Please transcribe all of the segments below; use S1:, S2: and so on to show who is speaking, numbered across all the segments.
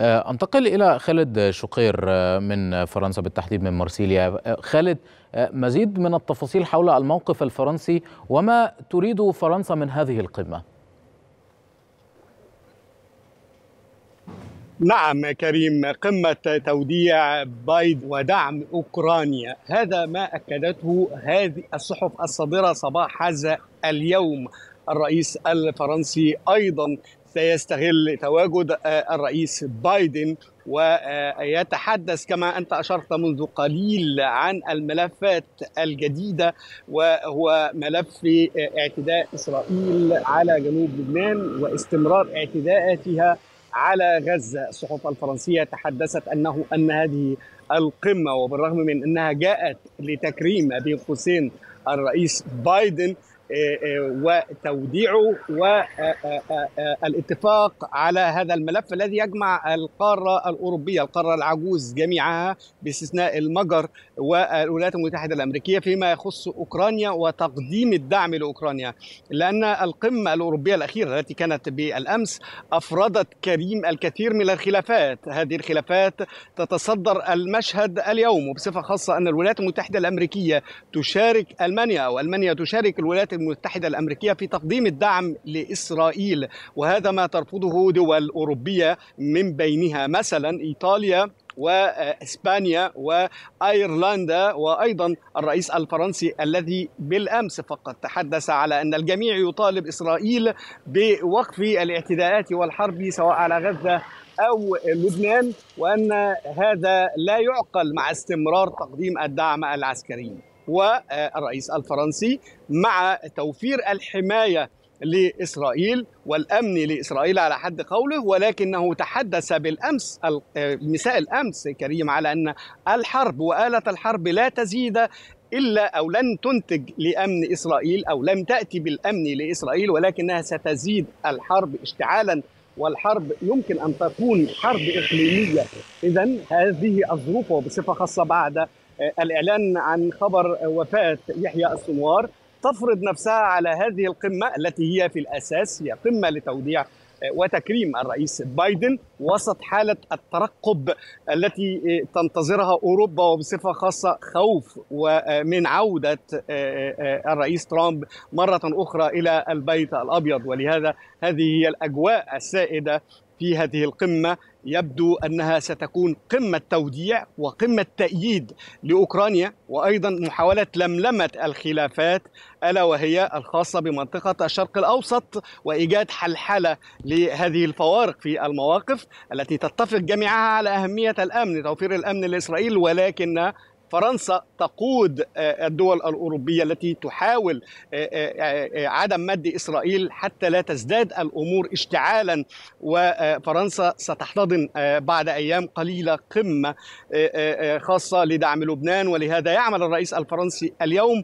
S1: أنتقل إلى خالد شقير من فرنسا بالتحديد من مرسيليا خالد مزيد من التفاصيل حول الموقف الفرنسي وما تريد فرنسا من هذه القمة.
S2: نعم كريم قمة توديع بايد ودعم أوكرانيا. هذا ما أكدته هذه الصحف الصادرة صباح هذا اليوم. الرئيس الفرنسي أيضا سيستغل تواجد الرئيس بايدن ويتحدث كما أنت أشرت منذ قليل عن الملفات الجديدة وهو ملف اعتداء إسرائيل على جنوب لبنان واستمرار اعتداءاتها على غزة، الصحف الفرنسية تحدثت أنه أن هذه القمة وبالرغم من أنها جاءت لتكريم بين قوسين الرئيس بايدن وتوديعه والاتفاق على هذا الملف الذي يجمع القارة الأوروبية، القارة العجوز جميعها باستثناء المجر والولايات المتحدة الأمريكية فيما يخص أوكرانيا وتقديم الدعم لأوكرانيا، لأن القمة الأوروبية الأخيرة التي كانت بالأمس افردت كريم الكثير من الخلافات، هذه الخلافات تتصدر المشهد اليوم وبصفة خاصة أن الولايات المتحدة الأمريكية تشارك ألمانيا وألمانيا تشارك الولايات المتحدة الأمريكية في تقديم الدعم لإسرائيل وهذا ما ترفضه دول أوروبية من بينها مثلا إيطاليا وإسبانيا وأيرلندا وأيضا الرئيس الفرنسي الذي بالأمس فقط تحدث على أن الجميع يطالب إسرائيل بوقف الاعتداءات والحرب سواء على غزة أو لبنان وأن هذا لا يعقل مع استمرار تقديم الدعم العسكري. والرئيس الفرنسي مع توفير الحماية لإسرائيل والأمن لإسرائيل على حد قوله ولكنه تحدث بالأمس مساء الأمس كريم على أن الحرب وآلة الحرب لا تزيد إلا أو لن تنتج لأمن إسرائيل أو لم تأتي بالأمن لإسرائيل ولكنها ستزيد الحرب اشتعالا والحرب يمكن أن تكون حرب إقليمية. اذا هذه الظروف وبصفة خاصة بعد الإعلان عن خبر وفاة يحيى السنوار تفرض نفسها على هذه القمة التي هي في الأساس هي قمة لتوديع وتكريم الرئيس بايدن وسط حالة الترقب التي تنتظرها أوروبا وبصفة خاصة خوف من عودة الرئيس ترامب مرة أخرى إلى البيت الأبيض. ولهذا هذه هي الأجواء السائدة في هذه القمة يبدو أنها ستكون قمة توديع وقمة تأييد لأوكرانيا وأيضا محاولة لملمة الخلافات ألا وهي الخاصة بمنطقة الشرق الأوسط وإيجاد حلحلة لهذه الفوارق في المواقف التي تتفق جميعها على أهمية الأمن توفير الأمن لإسرائيل ولكن فرنسا تقود الدول الأوروبية التي تحاول عدم مد إسرائيل حتى لا تزداد الأمور اشتعالا وفرنسا ستحتضن بعد أيام قليلة قمة خاصة لدعم لبنان ولهذا يعمل الرئيس الفرنسي اليوم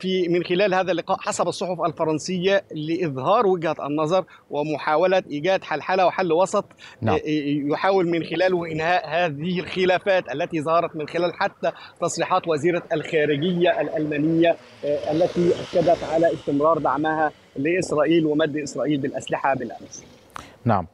S2: في من خلال هذا اللقاء حسب الصحف الفرنسية لإظهار وجهة النظر ومحاولة إيجاد حلحلة وحل وسط نعم. يحاول من خلاله إنهاء هذه الخلافات التي ظهرت من خلال حتى تصريحات وزيرة الخارجية الألمانية التي أكدت على استمرار دعمها لإسرائيل ومد إسرائيل بالأسلحة بالأمس.
S1: نعم.